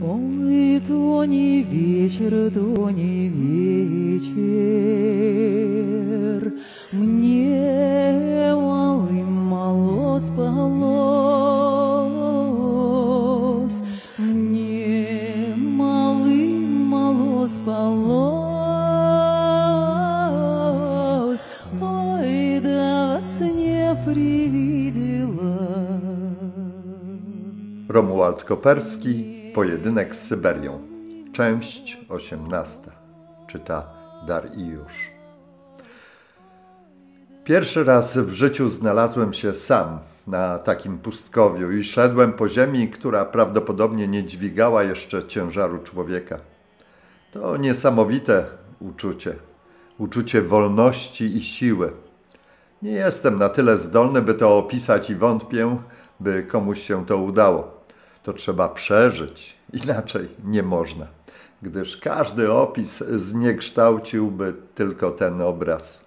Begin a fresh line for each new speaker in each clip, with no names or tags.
Ой, то не вечер, то не вечер, Мне малым мало спалось, Мне малым мало спалось, Ой, да во сне привиделась.
Romuald Koperski, Pojedynek z Syberią. Część 18. Czyta Dariusz. Pierwszy raz w życiu znalazłem się sam na takim pustkowiu i szedłem po ziemi, która prawdopodobnie nie dźwigała jeszcze ciężaru człowieka. To niesamowite uczucie. Uczucie wolności i siły. Nie jestem na tyle zdolny, by to opisać i wątpię, by komuś się to udało. To trzeba przeżyć, inaczej nie można, gdyż każdy opis zniekształciłby tylko ten obraz.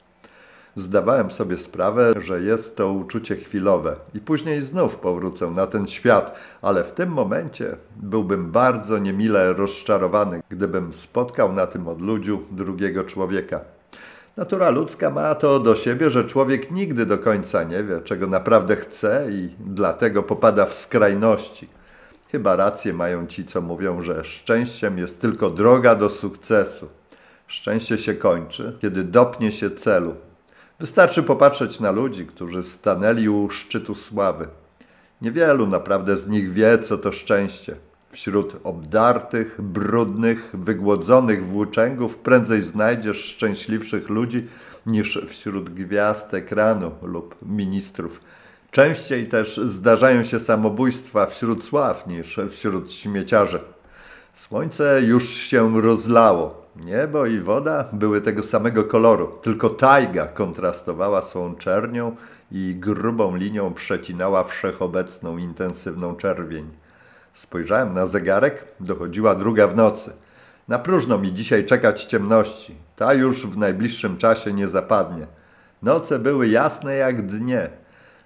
Zdawałem sobie sprawę, że jest to uczucie chwilowe i później znów powrócę na ten świat, ale w tym momencie byłbym bardzo niemile rozczarowany, gdybym spotkał na tym odludziu drugiego człowieka. Natura ludzka ma to do siebie, że człowiek nigdy do końca nie wie, czego naprawdę chce i dlatego popada w skrajności. Chyba rację mają ci, co mówią, że szczęściem jest tylko droga do sukcesu. Szczęście się kończy, kiedy dopnie się celu. Wystarczy popatrzeć na ludzi, którzy stanęli u szczytu sławy. Niewielu naprawdę z nich wie, co to szczęście. Wśród obdartych, brudnych, wygłodzonych włóczęgów prędzej znajdziesz szczęśliwszych ludzi niż wśród gwiazd ekranu lub ministrów. Częściej też zdarzają się samobójstwa wśród sław niż wśród śmieciarzy. Słońce już się rozlało. Niebo i woda były tego samego koloru, tylko tajga kontrastowała swą czernią i grubą linią przecinała wszechobecną intensywną czerwień. Spojrzałem na zegarek, dochodziła druga w nocy. Na próżno mi dzisiaj czekać ciemności. Ta już w najbliższym czasie nie zapadnie. Noce były jasne jak dnie.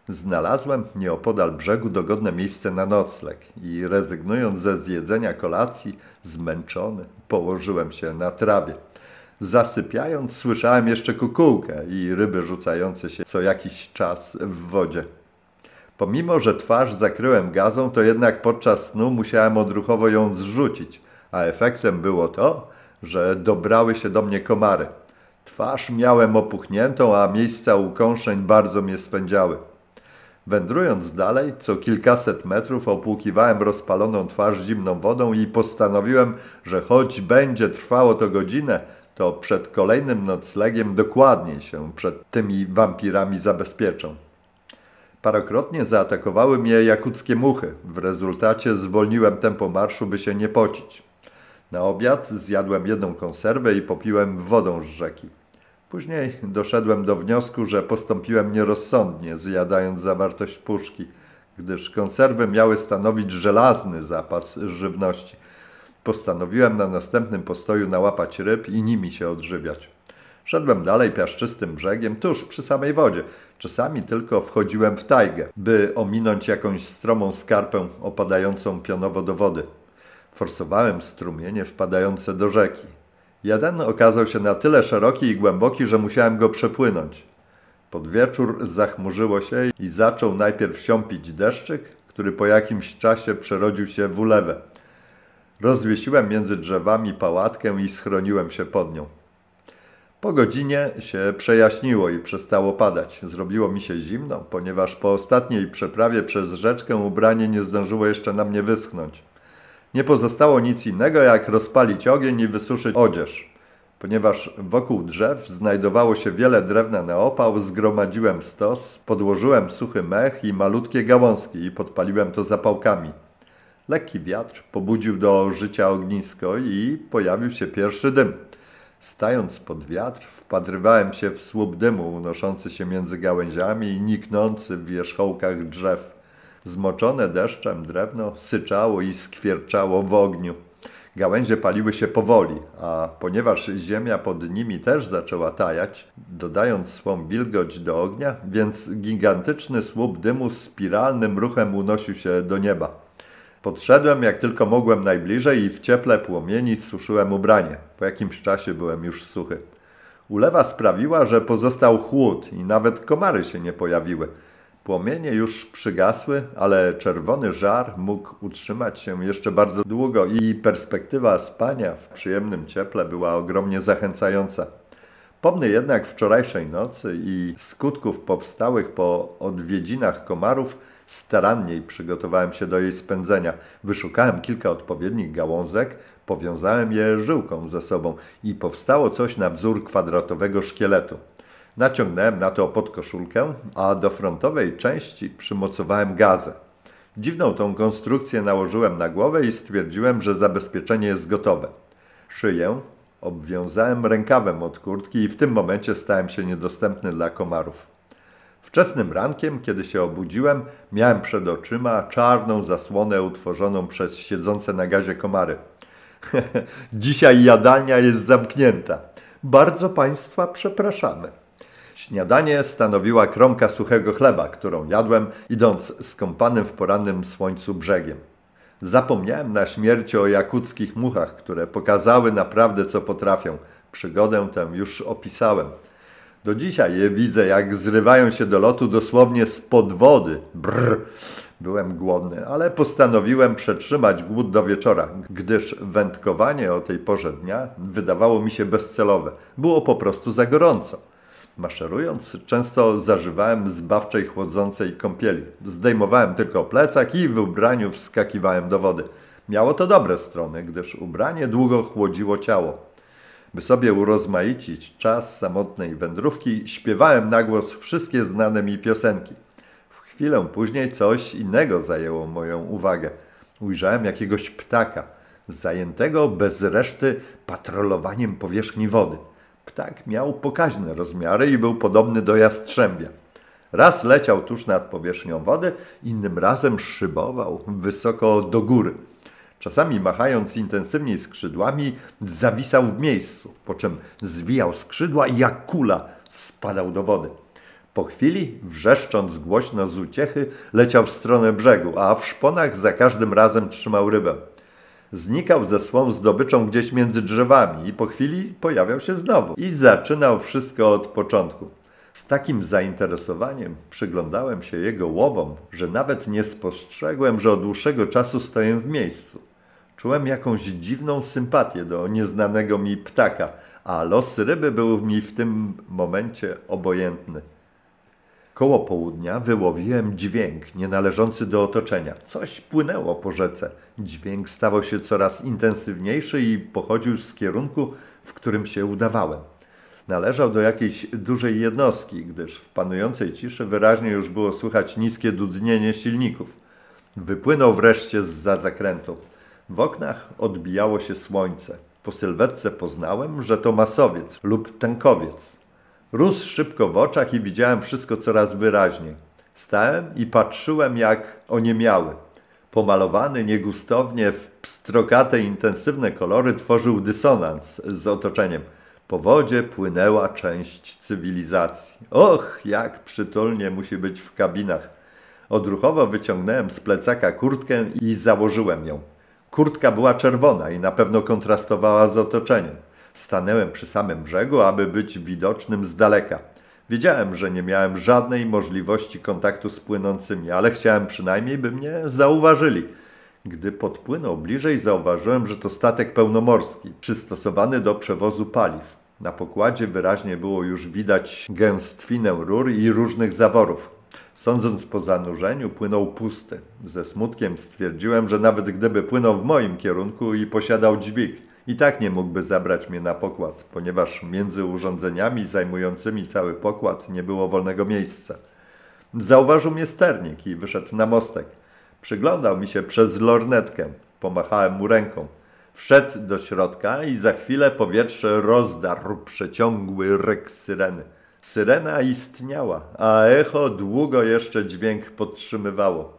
Znalazłem nieopodal brzegu dogodne miejsce na nocleg i rezygnując ze zjedzenia kolacji, zmęczony, położyłem się na trawie. Zasypiając, słyszałem jeszcze kukułkę i ryby rzucające się co jakiś czas w wodzie. Pomimo, że twarz zakryłem gazą, to jednak podczas snu musiałem odruchowo ją zrzucić, a efektem było to, że dobrały się do mnie komary. Twarz miałem opuchniętą, a miejsca ukąszeń bardzo mnie spędziały. Wędrując dalej, co kilkaset metrów opłukiwałem rozpaloną twarz zimną wodą i postanowiłem, że choć będzie trwało to godzinę, to przed kolejnym noclegiem dokładniej się przed tymi wampirami zabezpieczę. Parokrotnie zaatakowały mnie jakuckie muchy. W rezultacie zwolniłem tempo marszu, by się nie pocić. Na obiad zjadłem jedną konserwę i popiłem wodą z rzeki. Później doszedłem do wniosku, że postąpiłem nierozsądnie, zjadając zawartość puszki, gdyż konserwy miały stanowić żelazny zapas żywności. Postanowiłem na następnym postoju nałapać ryb i nimi się odżywiać. Szedłem dalej piaszczystym brzegiem, tuż przy samej wodzie. Czasami tylko wchodziłem w tajgę, by ominąć jakąś stromą skarpę opadającą pionowo do wody. Forsowałem strumienie wpadające do rzeki. Jeden okazał się na tyle szeroki i głęboki, że musiałem go przepłynąć. Pod wieczór zachmurzyło się i zaczął najpierw siąpić deszczyk, który po jakimś czasie przerodził się w ulewę. Rozwiesiłem między drzewami pałatkę i schroniłem się pod nią. Po godzinie się przejaśniło i przestało padać. Zrobiło mi się zimno, ponieważ po ostatniej przeprawie przez rzeczkę ubranie nie zdążyło jeszcze na mnie wyschnąć. Nie pozostało nic innego, jak rozpalić ogień i wysuszyć odzież. Ponieważ wokół drzew znajdowało się wiele drewna na opał, zgromadziłem stos, podłożyłem suchy mech i malutkie gałązki i podpaliłem to zapałkami. Lekki wiatr pobudził do życia ognisko i pojawił się pierwszy dym. Stając pod wiatr, wpatrywałem się w słup dymu unoszący się między gałęziami i niknący w wierzchołkach drzew. Zmoczone deszczem drewno syczało i skwierczało w ogniu. Gałęzie paliły się powoli, a ponieważ ziemia pod nimi też zaczęła tajać, dodając swą wilgoć do ognia, więc gigantyczny słup dymu spiralnym ruchem unosił się do nieba. Podszedłem jak tylko mogłem najbliżej i w cieple płomieni suszyłem ubranie. Po jakimś czasie byłem już suchy. Ulewa sprawiła, że pozostał chłód i nawet komary się nie pojawiły. Płomienie już przygasły, ale czerwony żar mógł utrzymać się jeszcze bardzo długo i perspektywa spania w przyjemnym cieple była ogromnie zachęcająca. Pomny jednak wczorajszej nocy i skutków powstałych po odwiedzinach komarów staranniej przygotowałem się do jej spędzenia. Wyszukałem kilka odpowiednich gałązek, powiązałem je żyłką ze sobą i powstało coś na wzór kwadratowego szkieletu. Naciągnąłem na to podkoszulkę, a do frontowej części przymocowałem gazę. Dziwną tą konstrukcję nałożyłem na głowę i stwierdziłem, że zabezpieczenie jest gotowe. Szyję obwiązałem rękawem od kurtki i w tym momencie stałem się niedostępny dla komarów. Wczesnym rankiem, kiedy się obudziłem, miałem przed oczyma czarną zasłonę utworzoną przez siedzące na gazie komary. Dzisiaj jadalnia jest zamknięta. Bardzo Państwa przepraszamy. Śniadanie stanowiła kromka suchego chleba, którą jadłem, idąc skąpanym w porannym słońcu brzegiem. Zapomniałem na śmierci o jakuckich muchach, które pokazały naprawdę, co potrafią. Przygodę tę już opisałem. Do dzisiaj je widzę, jak zrywają się do lotu dosłownie spod wody. Brr. Byłem głodny, ale postanowiłem przetrzymać głód do wieczora, gdyż wędkowanie o tej porze dnia wydawało mi się bezcelowe. Było po prostu za gorąco. Maszerując, często zażywałem zbawczej chłodzącej kąpieli. Zdejmowałem tylko plecak i w ubraniu wskakiwałem do wody. Miało to dobre strony, gdyż ubranie długo chłodziło ciało. By sobie urozmaicić czas samotnej wędrówki, śpiewałem na głos wszystkie znane mi piosenki. W chwilę później coś innego zajęło moją uwagę. Ujrzałem jakiegoś ptaka, zajętego bez reszty patrolowaniem powierzchni wody. Ptak miał pokaźne rozmiary i był podobny do jastrzębia. Raz leciał tuż nad powierzchnią wody, innym razem szybował wysoko do góry. Czasami machając intensywniej skrzydłami, zawisał w miejscu, po czym zwijał skrzydła i jak kula spadał do wody. Po chwili, wrzeszcząc głośno z uciechy, leciał w stronę brzegu, a w szponach za każdym razem trzymał rybę. Znikał ze swą zdobyczą gdzieś między drzewami i po chwili pojawiał się znowu i zaczynał wszystko od początku. Z takim zainteresowaniem przyglądałem się jego łowom, że nawet nie spostrzegłem, że od dłuższego czasu stoję w miejscu. Czułem jakąś dziwną sympatię do nieznanego mi ptaka, a los ryby był mi w tym momencie obojętny. Koło południa wyłowiłem dźwięk nienależący do otoczenia. Coś płynęło po rzece. Dźwięk stawał się coraz intensywniejszy i pochodził z kierunku, w którym się udawałem. Należał do jakiejś dużej jednostki, gdyż w panującej ciszy wyraźnie już było słychać niskie dudnienie silników. Wypłynął wreszcie z za zakrętu. W oknach odbijało się słońce. Po sylwetce poznałem, że to masowiec lub tankowiec. Rósł szybko w oczach i widziałem wszystko coraz wyraźniej. Stałem i patrzyłem jak oniemiały. Pomalowany niegustownie w pstrokate, intensywne kolory tworzył dysonans z otoczeniem. Po wodzie płynęła część cywilizacji. Och, jak przytulnie musi być w kabinach. Odruchowo wyciągnąłem z plecaka kurtkę i założyłem ją. Kurtka była czerwona i na pewno kontrastowała z otoczeniem. Stanęłem przy samym brzegu, aby być widocznym z daleka. Wiedziałem, że nie miałem żadnej możliwości kontaktu z płynącymi, ale chciałem przynajmniej, by mnie zauważyli. Gdy podpłynął bliżej, zauważyłem, że to statek pełnomorski, przystosowany do przewozu paliw. Na pokładzie wyraźnie było już widać gęstwinę rur i różnych zaworów. Sądząc po zanurzeniu, płynął pusty. Ze smutkiem stwierdziłem, że nawet gdyby płynął w moim kierunku i posiadał dźwig, i tak nie mógłby zabrać mnie na pokład, ponieważ między urządzeniami zajmującymi cały pokład nie było wolnego miejsca. Zauważył mnie sternik i wyszedł na mostek. Przyglądał mi się przez lornetkę. Pomachałem mu ręką. Wszedł do środka i za chwilę powietrze rozdarł przeciągły ryk syreny. Syrena istniała, a echo długo jeszcze dźwięk podtrzymywało.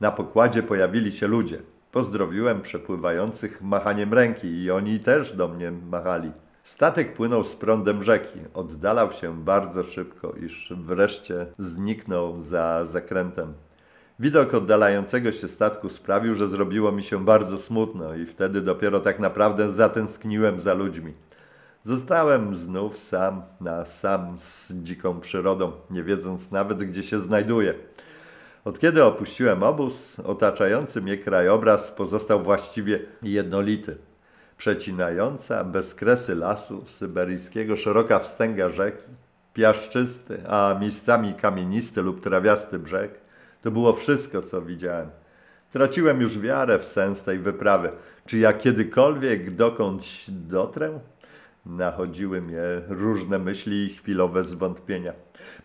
Na pokładzie pojawili się ludzie. Pozdrowiłem przepływających machaniem ręki i oni też do mnie machali. Statek płynął z prądem rzeki. Oddalał się bardzo szybko, iż wreszcie zniknął za zakrętem. Widok oddalającego się statku sprawił, że zrobiło mi się bardzo smutno i wtedy dopiero tak naprawdę zatęskniłem za ludźmi. Zostałem znów sam na sam z dziką przyrodą, nie wiedząc nawet gdzie się znajduję. Od kiedy opuściłem obóz, otaczający mnie krajobraz pozostał właściwie jednolity. Przecinająca bezkresy lasu syberyjskiego szeroka wstęga rzeki, piaszczysty, a miejscami kamienisty lub trawiasty brzeg, to było wszystko, co widziałem. Traciłem już wiarę w sens tej wyprawy. Czy ja kiedykolwiek dokądś dotrę? Nachodziły mnie różne myśli i chwilowe zwątpienia.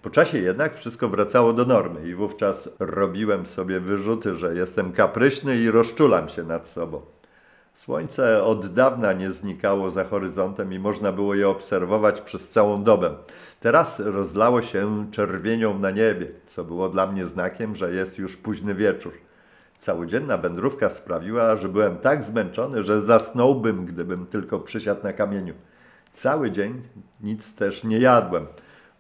Po czasie jednak wszystko wracało do normy i wówczas robiłem sobie wyrzuty, że jestem kapryśny i rozczulam się nad sobą. Słońce od dawna nie znikało za horyzontem i można było je obserwować przez całą dobę. Teraz rozlało się czerwienią na niebie, co było dla mnie znakiem, że jest już późny wieczór. Całodzienna wędrówka sprawiła, że byłem tak zmęczony, że zasnąłbym, gdybym tylko przysiadł na kamieniu. Cały dzień nic też nie jadłem,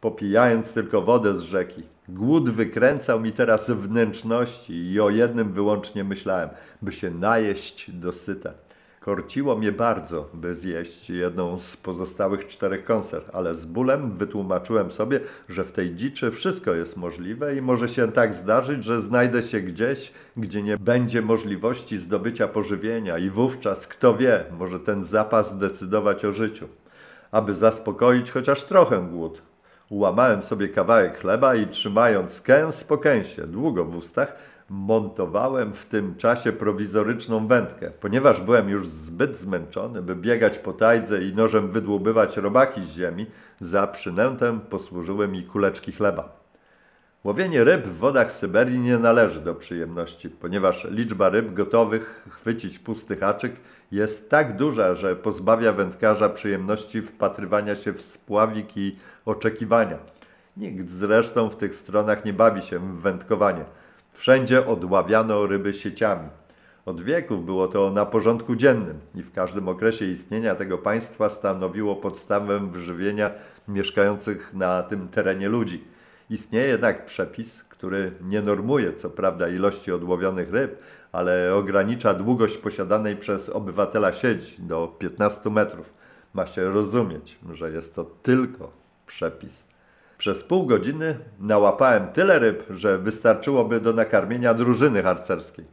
popijając tylko wodę z rzeki. Głód wykręcał mi teraz wnętrzności i o jednym wyłącznie myślałem, by się najeść do syta. Korciło mnie bardzo, by zjeść jedną z pozostałych czterech konserw, ale z bólem wytłumaczyłem sobie, że w tej dziczy wszystko jest możliwe i może się tak zdarzyć, że znajdę się gdzieś, gdzie nie będzie możliwości zdobycia pożywienia i wówczas, kto wie, może ten zapas decydować o życiu. Aby zaspokoić chociaż trochę głód, Ułamałem sobie kawałek chleba i trzymając kęs po kęsie, długo w ustach, montowałem w tym czasie prowizoryczną wędkę. Ponieważ byłem już zbyt zmęczony, by biegać po tajdze i nożem wydłubywać robaki z ziemi, za przynętę posłużyły mi kuleczki chleba. Łowienie ryb w wodach Syberii nie należy do przyjemności, ponieważ liczba ryb gotowych chwycić pusty haczyk jest tak duża, że pozbawia wędkarza przyjemności wpatrywania się w spławik i oczekiwania. Nikt zresztą w tych stronach nie bawi się w wędkowanie. Wszędzie odławiano ryby sieciami. Od wieków było to na porządku dziennym i w każdym okresie istnienia tego państwa stanowiło podstawę wyżywienia mieszkających na tym terenie ludzi. Istnieje jednak przepis, który nie normuje co prawda ilości odłowionych ryb, ale ogranicza długość posiadanej przez obywatela sieci do 15 metrów. Ma się rozumieć, że jest to tylko przepis. Przez pół godziny nałapałem tyle ryb, że wystarczyłoby do nakarmienia drużyny harcerskiej.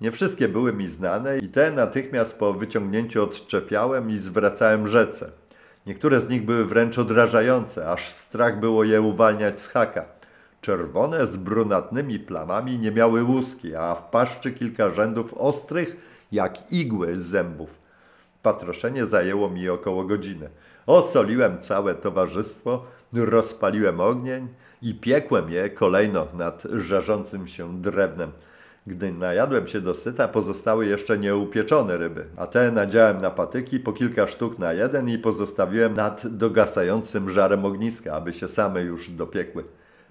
Nie wszystkie były mi znane i te natychmiast po wyciągnięciu odczepiałem i zwracałem rzece. Niektóre z nich były wręcz odrażające, aż strach było je uwalniać z haka. Czerwone z brunatnymi plamami nie miały łuski, a w paszczy kilka rzędów ostrych jak igły z zębów. Patroszenie zajęło mi około godziny. Osoliłem całe towarzystwo, rozpaliłem ogień i piekłem je kolejno nad żarzącym się drewnem. Gdy najadłem się dosyta, pozostały jeszcze nieupieczone ryby, a te nadziałem na patyki po kilka sztuk na jeden i pozostawiłem nad dogasającym żarem ogniska, aby się same już dopiekły.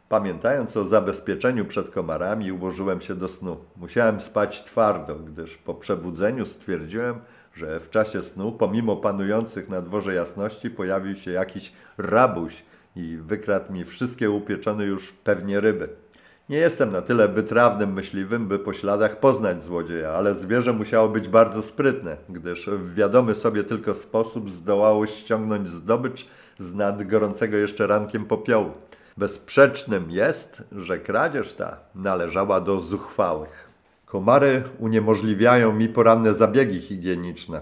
Pamiętając o zabezpieczeniu przed komarami, ułożyłem się do snu. Musiałem spać twardo, gdyż po przebudzeniu stwierdziłem, że w czasie snu, pomimo panujących na dworze jasności, pojawił się jakiś rabuś i wykradł mi wszystkie upieczone już pewnie ryby. Nie jestem na tyle wytrawnym myśliwym, by po śladach poznać złodzieja, ale zwierzę musiało być bardzo sprytne, gdyż w wiadomy sobie tylko sposób zdołało ściągnąć zdobycz z nad gorącego jeszcze rankiem popiołu. Bezsprzecznym jest, że kradzież ta należała do zuchwałych. Komary uniemożliwiają mi poranne zabiegi higieniczne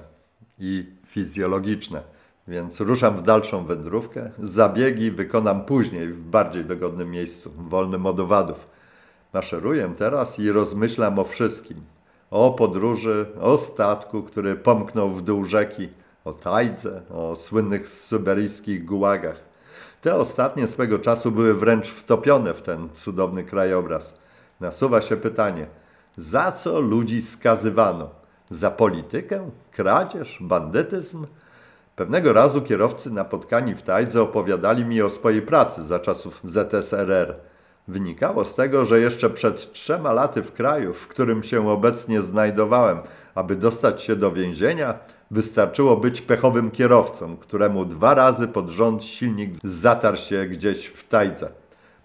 i fizjologiczne, więc ruszam w dalszą wędrówkę. Zabiegi wykonam później w bardziej dogodnym miejscu, wolnym od owadów. Maszeruję teraz i rozmyślam o wszystkim. O podróży, o statku, który pomknął w dół rzeki, o tajdze, o słynnych syberyjskich gułagach. Te ostatnie swego czasu były wręcz wtopione w ten cudowny krajobraz. Nasuwa się pytanie, za co ludzi skazywano? Za politykę, kradzież, bandytyzm? Pewnego razu kierowcy napotkani w Tajdze opowiadali mi o swojej pracy za czasów ZSRR. Wynikało z tego, że jeszcze przed trzema laty w kraju, w którym się obecnie znajdowałem, aby dostać się do więzienia, wystarczyło być pechowym kierowcą, któremu dwa razy pod rząd silnik zatarł się gdzieś w tajdze.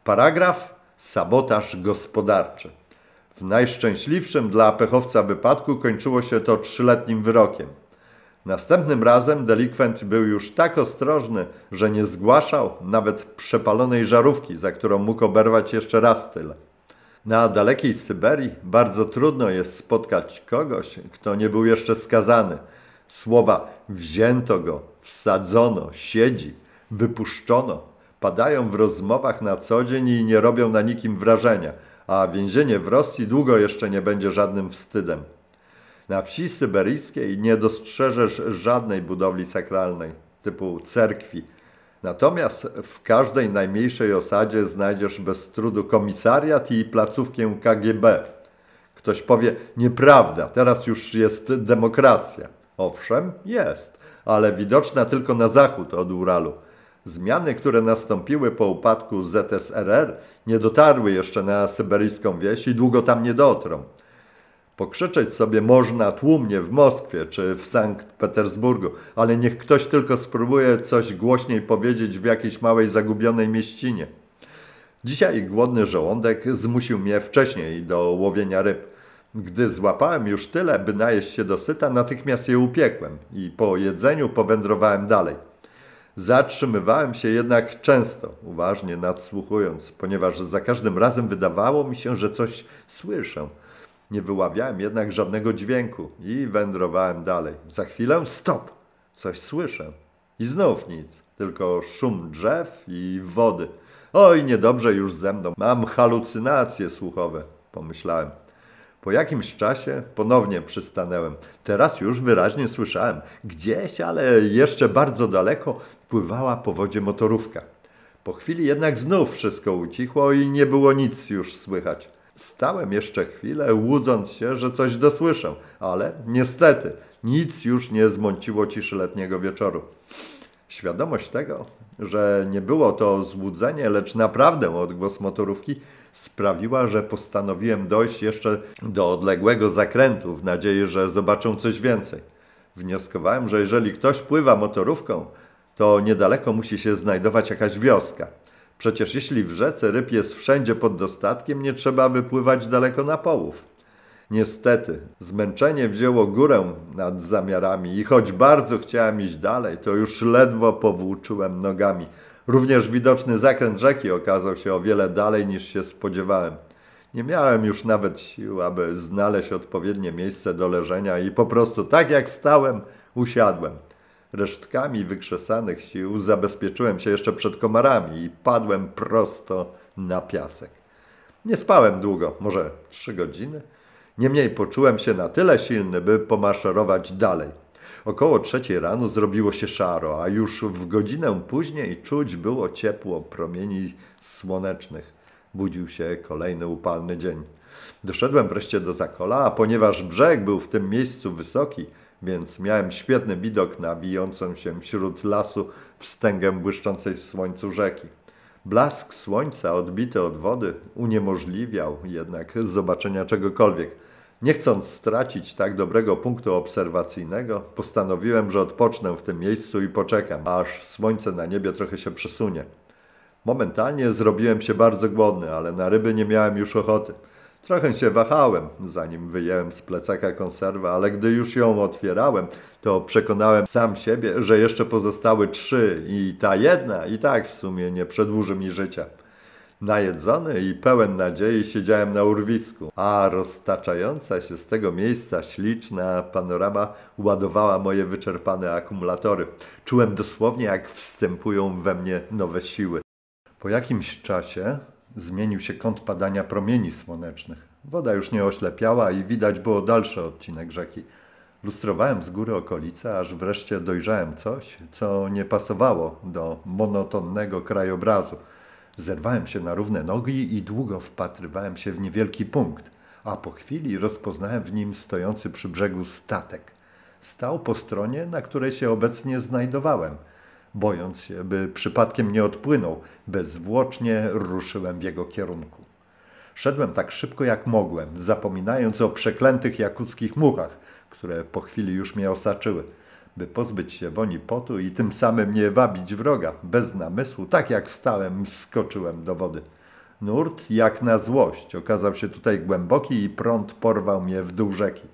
Paragraf sabotaż gospodarczy. W najszczęśliwszym dla pechowca wypadku kończyło się to trzyletnim wyrokiem. Następnym razem delikwent był już tak ostrożny, że nie zgłaszał nawet przepalonej żarówki, za którą mógł oberwać jeszcze raz tyle. Na dalekiej Syberii bardzo trudno jest spotkać kogoś, kto nie był jeszcze skazany. Słowa wzięto go, wsadzono, siedzi, wypuszczono padają w rozmowach na co dzień i nie robią na nikim wrażenia, a więzienie w Rosji długo jeszcze nie będzie żadnym wstydem. Na wsi syberyjskiej nie dostrzeżesz żadnej budowli sakralnej, typu cerkwi. Natomiast w każdej najmniejszej osadzie znajdziesz bez trudu komisariat i placówkę KGB. Ktoś powie, nieprawda, teraz już jest demokracja. Owszem, jest, ale widoczna tylko na zachód od Uralu. Zmiany, które nastąpiły po upadku ZSRR, nie dotarły jeszcze na syberyjską wieś i długo tam nie dotrą. Pokrzyczeć sobie można tłumnie w Moskwie czy w Sankt Petersburgu, ale niech ktoś tylko spróbuje coś głośniej powiedzieć w jakiejś małej zagubionej mieścinie. Dzisiaj głodny żołądek zmusił mnie wcześniej do łowienia ryb. Gdy złapałem już tyle, by najeść się dosyta, natychmiast je upiekłem i po jedzeniu powędrowałem dalej. Zatrzymywałem się jednak często, uważnie nadsłuchując, ponieważ za każdym razem wydawało mi się, że coś słyszę. Nie wyławiałem jednak żadnego dźwięku i wędrowałem dalej. Za chwilę stop! Coś słyszę. I znów nic, tylko szum drzew i wody. Oj, niedobrze już ze mną. Mam halucynacje słuchowe, pomyślałem. Po jakimś czasie ponownie przystanęłem. Teraz już wyraźnie słyszałem. Gdzieś, ale jeszcze bardzo daleko, pływała po wodzie motorówka. Po chwili jednak znów wszystko ucichło i nie było nic już słychać. Stałem jeszcze chwilę, łudząc się, że coś dosłyszę, ale niestety nic już nie zmąciło ciszy letniego wieczoru. Świadomość tego, że nie było to złudzenie, lecz naprawdę odgłos motorówki, sprawiła, że postanowiłem dojść jeszcze do odległego zakrętu w nadziei, że zobaczę coś więcej. Wnioskowałem, że jeżeli ktoś pływa motorówką, to niedaleko musi się znajdować jakaś wioska. Przecież jeśli w rzece ryb jest wszędzie pod dostatkiem, nie trzeba wypływać daleko na połów. Niestety, zmęczenie wzięło górę nad zamiarami i choć bardzo chciałem iść dalej, to już ledwo powłóczyłem nogami. Również widoczny zakręt rzeki okazał się o wiele dalej niż się spodziewałem. Nie miałem już nawet sił, aby znaleźć odpowiednie miejsce do leżenia i po prostu tak jak stałem, usiadłem. Resztkami wykrzesanych sił zabezpieczyłem się jeszcze przed komarami i padłem prosto na piasek. Nie spałem długo, może trzy godziny. Niemniej poczułem się na tyle silny, by pomaszerować dalej. Około trzeciej rano zrobiło się szaro, a już w godzinę później czuć było ciepło promieni słonecznych. Budził się kolejny upalny dzień. Doszedłem wreszcie do Zakola, a ponieważ brzeg był w tym miejscu wysoki, więc miałem świetny widok na wijącą się wśród lasu wstęgę błyszczącej w słońcu rzeki. Blask słońca odbity od wody uniemożliwiał jednak zobaczenia czegokolwiek. Nie chcąc stracić tak dobrego punktu obserwacyjnego, postanowiłem, że odpocznę w tym miejscu i poczekam, aż słońce na niebie trochę się przesunie. Momentalnie zrobiłem się bardzo głodny, ale na ryby nie miałem już ochoty. Trochę się wahałem, zanim wyjąłem z plecaka konserwę, ale gdy już ją otwierałem, to przekonałem sam siebie, że jeszcze pozostały trzy i ta jedna i tak w sumie nie przedłuży mi życia. Najedzony i pełen nadziei siedziałem na urwisku, a roztaczająca się z tego miejsca śliczna panorama ładowała moje wyczerpane akumulatory. Czułem dosłownie, jak wstępują we mnie nowe siły. Po jakimś czasie zmienił się kąt padania promieni słonecznych. Woda już nie oślepiała i widać było dalszy odcinek rzeki. Lustrowałem z góry okolice, aż wreszcie dojrzałem coś, co nie pasowało do monotonnego krajobrazu. Zerwałem się na równe nogi i długo wpatrywałem się w niewielki punkt, a po chwili rozpoznałem w nim stojący przy brzegu statek. Stał po stronie, na której się obecnie znajdowałem – Bojąc się, by przypadkiem nie odpłynął, bezwłocznie ruszyłem w jego kierunku. Szedłem tak szybko jak mogłem, zapominając o przeklętych jakuckich muchach, które po chwili już mnie osaczyły, by pozbyć się woni potu i tym samym nie wabić wroga. Bez namysłu, tak jak stałem, skoczyłem do wody. Nurt jak na złość okazał się tutaj głęboki i prąd porwał mnie w dół rzeki.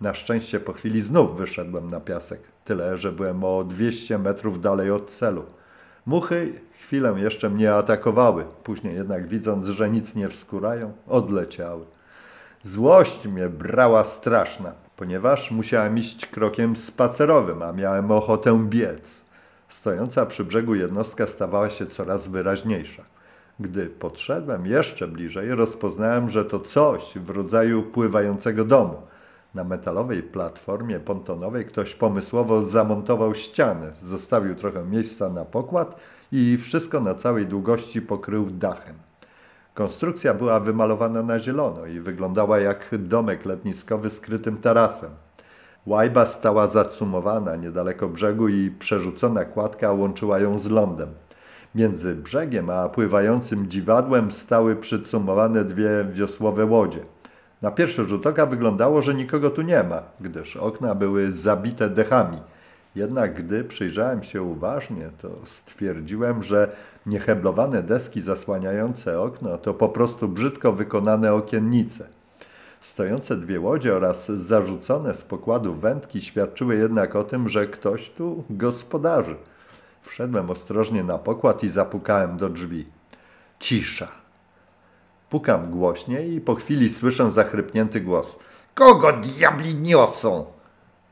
Na szczęście po chwili znów wyszedłem na piasek, tyle że byłem o 200 metrów dalej od celu. Muchy chwilę jeszcze mnie atakowały, później jednak widząc, że nic nie wskórają, odleciały. Złość mnie brała straszna, ponieważ musiałem iść krokiem spacerowym, a miałem ochotę biec. Stojąca przy brzegu jednostka stawała się coraz wyraźniejsza. Gdy podszedłem jeszcze bliżej, rozpoznałem, że to coś w rodzaju pływającego domu. Na metalowej platformie pontonowej ktoś pomysłowo zamontował ścianę, zostawił trochę miejsca na pokład i wszystko na całej długości pokrył dachem. Konstrukcja była wymalowana na zielono i wyglądała jak domek letniskowy z krytym tarasem. Łajba stała zacumowana niedaleko brzegu i przerzucona kładka łączyła ją z lądem. Między brzegiem a pływającym dziwadłem stały przycumowane dwie wiosłowe łodzie. Na pierwszy rzut oka wyglądało, że nikogo tu nie ma, gdyż okna były zabite dechami. Jednak gdy przyjrzałem się uważnie, to stwierdziłem, że nieheblowane deski zasłaniające okno to po prostu brzydko wykonane okiennice. Stojące dwie łodzie oraz zarzucone z pokładu wędki świadczyły jednak o tym, że ktoś tu gospodarzy. Wszedłem ostrożnie na pokład i zapukałem do drzwi. Cisza. Pukam głośniej i po chwili słyszę zachrypnięty głos. Kogo diabli niosą?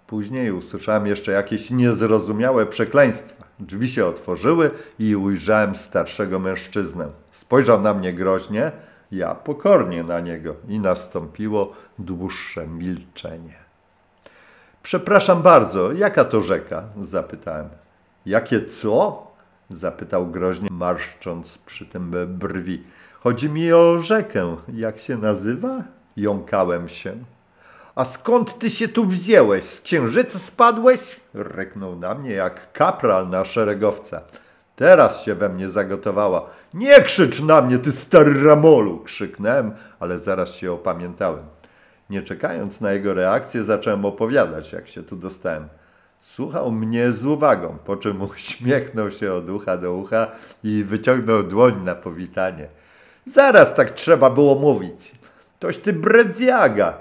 Później usłyszałem jeszcze jakieś niezrozumiałe przekleństwa. Drzwi się otworzyły i ujrzałem starszego mężczyznę. Spojrzał na mnie groźnie, ja pokornie na niego i nastąpiło dłuższe milczenie. Przepraszam bardzo, jaka to rzeka? zapytałem. Jakie co? zapytał groźnie, marszcząc przy tym brwi. Chodzi mi o rzekę. Jak się nazywa? Jąkałem się. A skąd ty się tu wzięłeś? Z księżyca spadłeś? Ryknął na mnie jak kapral na szeregowca. Teraz się we mnie zagotowała. Nie krzycz na mnie, ty stary ramolu! Krzyknąłem, ale zaraz się opamiętałem. Nie czekając na jego reakcję, zacząłem opowiadać, jak się tu dostałem. Słuchał mnie z uwagą, po czym uśmiechnął się od ucha do ucha i wyciągnął dłoń na powitanie. Zaraz tak trzeba było mówić. Toś ty bredziaga.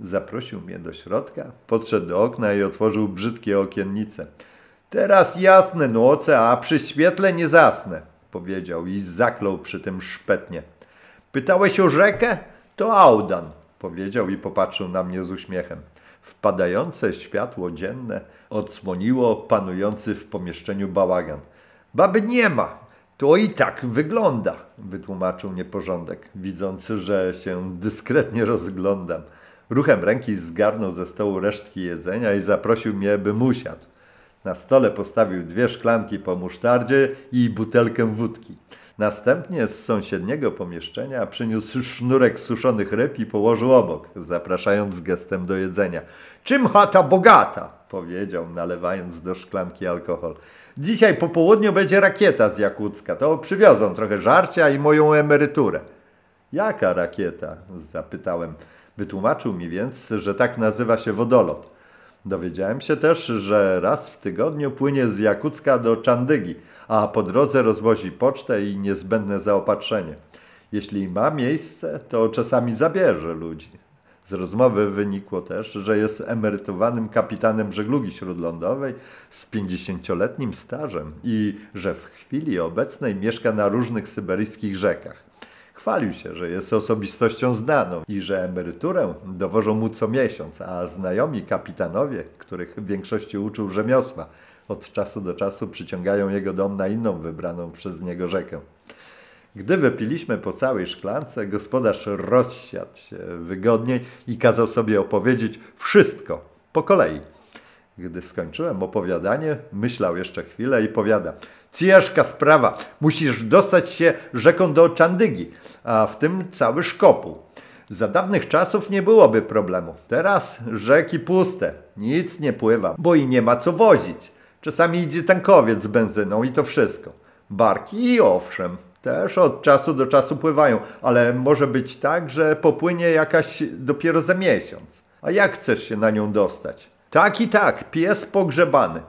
Zaprosił mnie do środka, podszedł do okna i otworzył brzydkie okiennice. Teraz jasne noce, a przy świetle nie zasnę, powiedział i zaklął przy tym szpetnie. Pytałeś o rzekę? To Audan, powiedział i popatrzył na mnie z uśmiechem. Wpadające światło dzienne odsłoniło panujący w pomieszczeniu bałagan. Baby nie ma, to i tak wygląda, wytłumaczył nieporządek, widząc, że się dyskretnie rozglądam. Ruchem ręki zgarnął ze stołu resztki jedzenia i zaprosił mnie, bym usiadł. Na stole postawił dwie szklanki po musztardzie i butelkę wódki. Następnie z sąsiedniego pomieszczenia przyniósł sznurek suszonych ryb i położył obok, zapraszając gestem do jedzenia. Czym chata bogata? powiedział, nalewając do szklanki alkohol. Dzisiaj po południu będzie rakieta z Jakucka. To przywiozą trochę żarcia i moją emeryturę. Jaka rakieta? zapytałem. Wytłumaczył mi więc, że tak nazywa się wodolot. Dowiedziałem się też, że raz w tygodniu płynie z Jakucka do Czandygi, a po drodze rozwozi pocztę i niezbędne zaopatrzenie. Jeśli ma miejsce, to czasami zabierze ludzi. Z rozmowy wynikło też, że jest emerytowanym kapitanem żeglugi śródlądowej z 50-letnim stażem i że w chwili obecnej mieszka na różnych syberyjskich rzekach. Chwalił się, że jest osobistością znaną i że emeryturę dowożą mu co miesiąc, a znajomi kapitanowie, których w większości uczył rzemiosła, od czasu do czasu przyciągają jego dom na inną wybraną przez niego rzekę. Gdy wypiliśmy po całej szklance, gospodarz rozsiadł się wygodniej i kazał sobie opowiedzieć wszystko po kolei. Gdy skończyłem opowiadanie, myślał jeszcze chwilę i powiada: Ciężka sprawa, musisz dostać się rzeką do Czandygi, a w tym cały szkopuł. Za dawnych czasów nie byłoby problemu. Teraz rzeki puste, nic nie pływa, bo i nie ma co wozić. Czasami idzie tankowiec z benzyną i to wszystko. Barki i owszem, też od czasu do czasu pływają, ale może być tak, że popłynie jakaś dopiero za miesiąc. A jak chcesz się na nią dostać? Tak i tak, pies pogrzebany.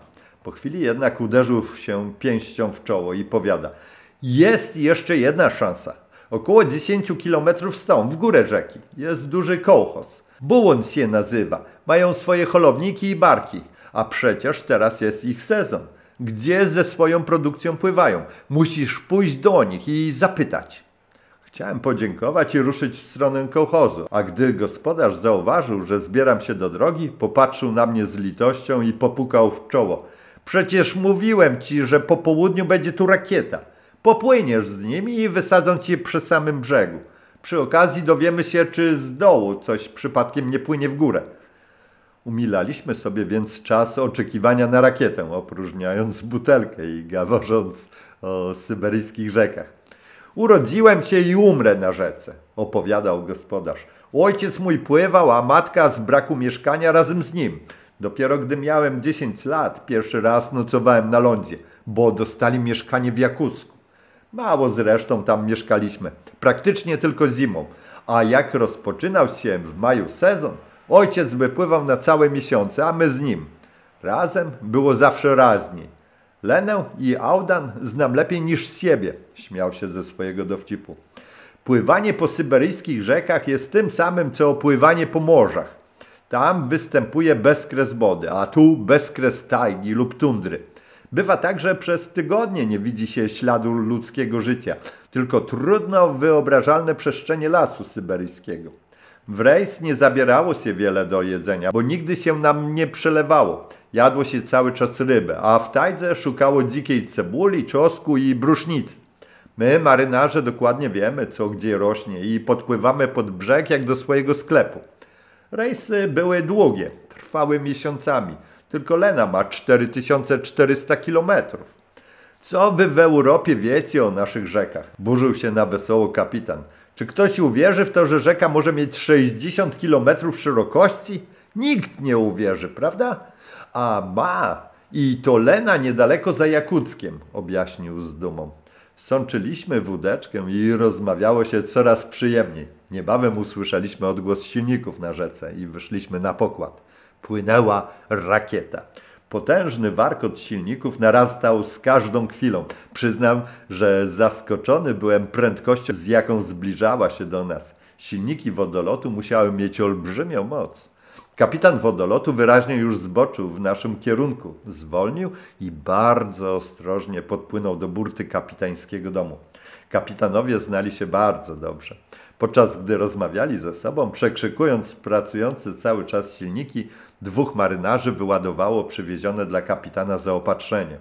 Po chwili jednak uderzył się pięścią w czoło i powiada: Jest jeszcze jedna szansa. Około 10 kilometrów stąd, w górę rzeki, jest duży kołchoz. Bułon się nazywa. Mają swoje holowniki i barki. A przecież teraz jest ich sezon. Gdzie ze swoją produkcją pływają? Musisz pójść do nich i zapytać. Chciałem podziękować i ruszyć w stronę kołchozu, a gdy gospodarz zauważył, że zbieram się do drogi, popatrzył na mnie z litością i popukał w czoło. Przecież mówiłem ci, że po południu będzie tu rakieta. Popłyniesz z nimi i wysadzą cię przy samym brzegu. Przy okazji dowiemy się, czy z dołu coś przypadkiem nie płynie w górę. Umilaliśmy sobie więc czas oczekiwania na rakietę, opróżniając butelkę i gaworząc o syberyjskich rzekach. Urodziłem się i umrę na rzece, opowiadał gospodarz. Ojciec mój pływał, a matka z braku mieszkania razem z nim. Dopiero gdy miałem 10 lat, pierwszy raz nocowałem na lądzie, bo dostali mieszkanie w Jakucku. Mało zresztą tam mieszkaliśmy, praktycznie tylko zimą. A jak rozpoczynał się w maju sezon, ojciec wypływał na całe miesiące, a my z nim. Razem było zawsze raźniej. Lenę i Audan znam lepiej niż siebie, śmiał się ze swojego dowcipu. Pływanie po syberyjskich rzekach jest tym samym, co pływanie po morzach. Tam występuje bezkres wody, a tu bezkres tajgi lub tundry. Bywa tak, że przez tygodnie nie widzi się śladu ludzkiego życia, tylko trudno wyobrażalne przestrzenie lasu syberyjskiego. W rejs nie zabierało się wiele do jedzenia, bo nigdy się nam nie przelewało. Jadło się cały czas rybę, a w tajdze szukało dzikiej cebuli, czosku i brusznicy. My, marynarze, dokładnie wiemy, co gdzie rośnie i podpływamy pod brzeg jak do swojego sklepu. Rejsy były długie, trwały miesiącami. Tylko Lena ma 4400 kilometrów. Co wy w Europie wiecie o naszych rzekach? Burzył się na wesoło kapitan. Czy ktoś uwierzy w to, że rzeka może mieć 60 kilometrów szerokości? Nikt nie uwierzy, prawda? A ma. I to Lena niedaleko za Jakuckiem, objaśnił z dumą. Sączyliśmy wódeczkę i rozmawiało się coraz przyjemniej. Niebawem usłyszeliśmy odgłos silników na rzece i wyszliśmy na pokład. Płynęła rakieta. Potężny warkot silników narastał z każdą chwilą. Przyznam, że zaskoczony byłem prędkością, z jaką zbliżała się do nas. Silniki wodolotu musiały mieć olbrzymią moc. Kapitan wodolotu wyraźnie już zboczył w naszym kierunku. Zwolnił i bardzo ostrożnie podpłynął do burty kapitańskiego domu. Kapitanowie znali się bardzo dobrze. Podczas gdy rozmawiali ze sobą, przekrzykując pracujące cały czas silniki, dwóch marynarzy wyładowało przywiezione dla kapitana zaopatrzenie.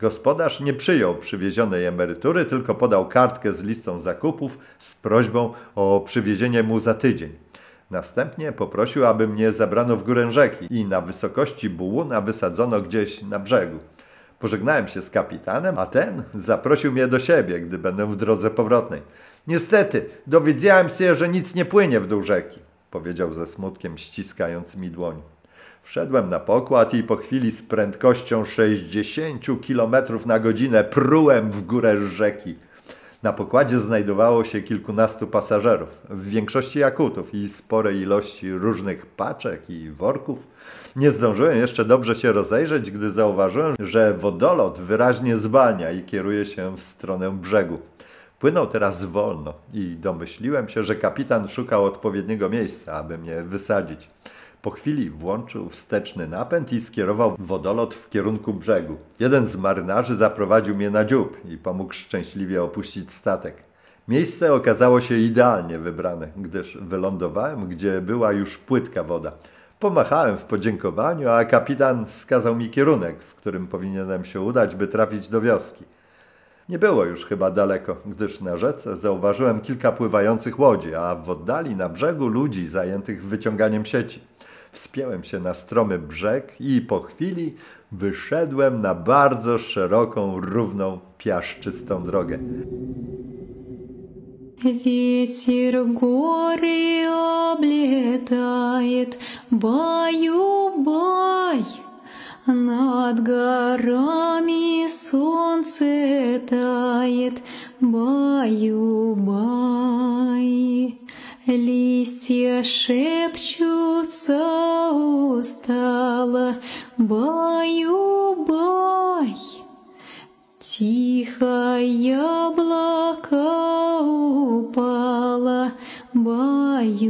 Gospodarz nie przyjął przywiezionej emerytury, tylko podał kartkę z listą zakupów z prośbą o przywiezienie mu za tydzień. Następnie poprosił, aby mnie zabrano w górę rzeki i na wysokości bułuna wysadzono gdzieś na brzegu. Pożegnałem się z kapitanem, a ten zaprosił mnie do siebie, gdy będę w drodze powrotnej. Niestety, dowiedziałem się, że nic nie płynie w dół rzeki, powiedział ze smutkiem, ściskając mi dłoń. Wszedłem na pokład i po chwili z prędkością 60 km na godzinę prułem w górę rzeki. Na pokładzie znajdowało się kilkunastu pasażerów, w większości jakutów i spore ilości różnych paczek i worków. Nie zdążyłem jeszcze dobrze się rozejrzeć, gdy zauważyłem, że wodolot wyraźnie zwalnia i kieruje się w stronę brzegu. Płynął teraz wolno i domyśliłem się, że kapitan szukał odpowiedniego miejsca, aby mnie wysadzić. Po chwili włączył wsteczny napęd i skierował wodolot w kierunku brzegu. Jeden z marynarzy zaprowadził mnie na dziób i pomógł szczęśliwie opuścić statek. Miejsce okazało się idealnie wybrane, gdyż wylądowałem, gdzie była już płytka woda. Pomachałem w podziękowaniu, a kapitan wskazał mi kierunek, w którym powinienem się udać, by trafić do wioski. Nie było już chyba daleko, gdyż na rzece zauważyłem kilka pływających łodzi, a w oddali na brzegu ludzi zajętych wyciąganiem sieci. Wspiąłem się na stromy brzeg i po chwili wyszedłem na bardzo szeroką, równą, piaszczystą drogę.
Ветер горы облетает, баю-бай. Над горами солнце тает, баю-бай. Листья шепчутся устало, баю-бай. Тихо яблоко упало, баю-бай.